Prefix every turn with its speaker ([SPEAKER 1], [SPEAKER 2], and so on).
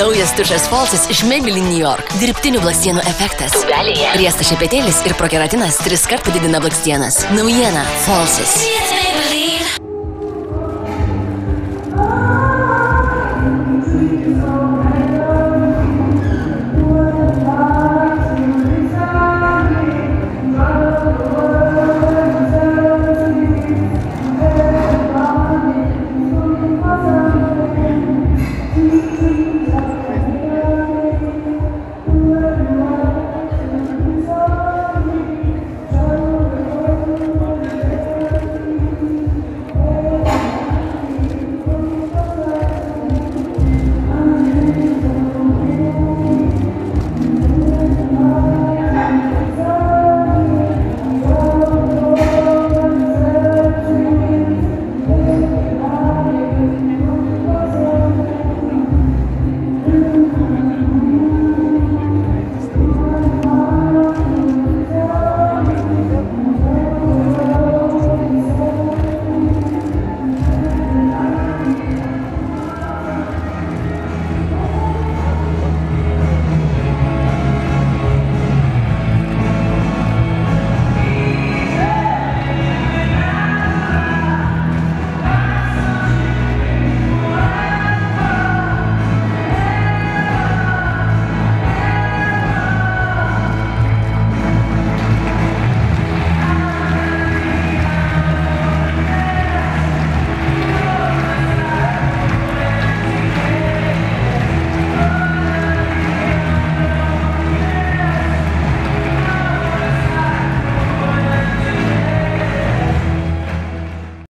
[SPEAKER 1] Naujas tušas falsas iš Maybelline New York. Dirbtinių blakstienų efektas. Riestas šepetėlis ir prokeratinas tris kart padidina blakstienas. Naujiena - falsas.